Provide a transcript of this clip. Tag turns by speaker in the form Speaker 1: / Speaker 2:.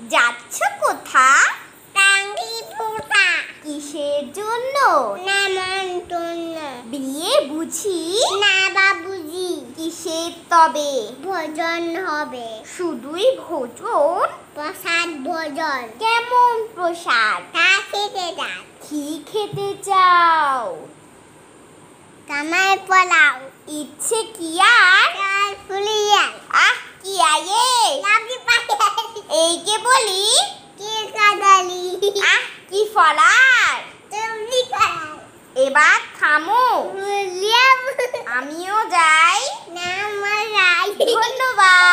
Speaker 1: যাচ্ছ কোথা কিসের জন্য? বিয়ে বুঝি?
Speaker 2: না বাবুজি।
Speaker 1: কিসের তবে?
Speaker 2: ভোজন হবে।
Speaker 1: শুধুই ভোজন?
Speaker 2: প্রসাদ ভোজন।
Speaker 1: কেমন প্রসাদ?
Speaker 2: তা খেতে যান
Speaker 1: কি খেতে চাও।
Speaker 2: কামাই পোলাও।
Speaker 1: ইচ্ছে কি আর? কে বলি
Speaker 2: কি কাদালি?
Speaker 1: আহ কি ফলার
Speaker 2: তুমি ফলার
Speaker 1: এবার থামো। আমিও যাই।
Speaker 2: না মারাই
Speaker 1: ধন্যবাদ।